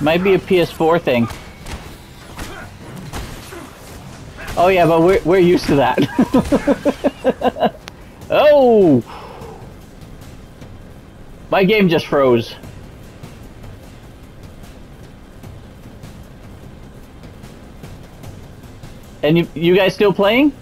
Might be a PS4 thing. Oh yeah, but we're we're used to that. oh! My game just froze. And you you guys still playing?